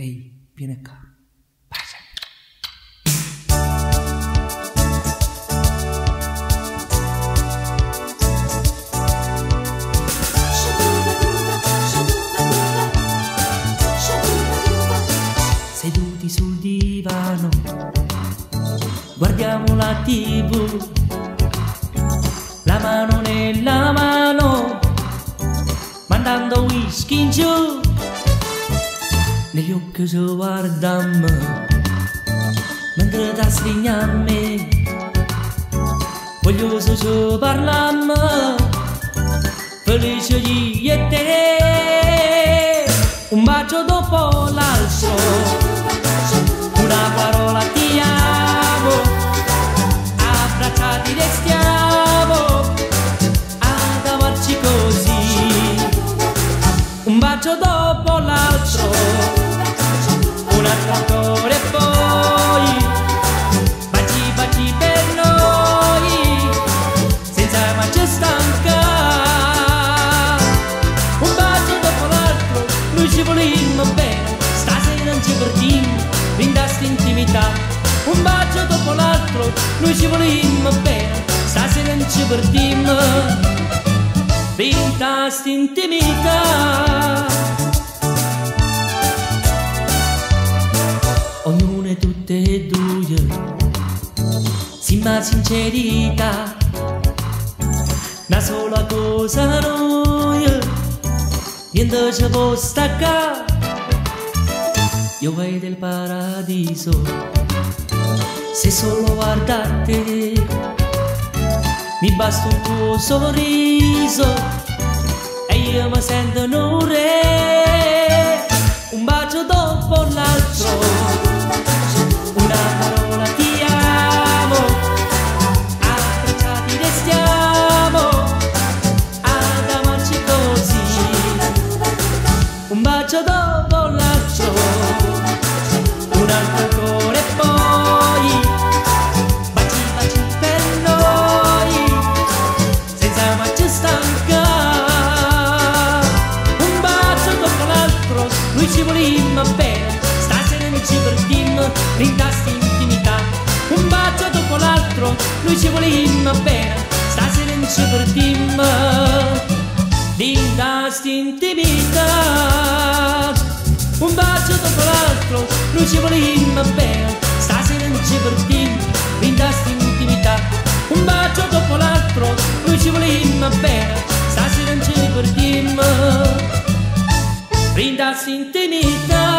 Ehi, vieni qua. Sul divano, guardiamo la tv, la mano nella mano, mandando whisky in giù, negli occhi ci guardiamo, mentre ti stringiamo a me, voglioso ci parliamo, felice io e te, un bacio dopo l'altro intimità, un bacio dopo l'altro, noi ci volimmo bene, stasera non ci perdiamo, brindasti intimità. Ognuno e tutte e due, sì ma sincerità, una sola cosa noi, niente ci può staccare io vedo il paradiso. Se solo guardate mi basta un tuo sorriso. E io mi sento un re brindasti intimità. Un bacio dopo l'altro noi ci volimmo bene. Stasera non ci perdiamo brindasti intimità dopo l'altro, noi ci volimmo bene, stasera non ci perdiamo, brindasti intimità. Un bacio dopo l'altro, noi ci volimmo bene, stasera non ci perdiamo, brindasti intimità.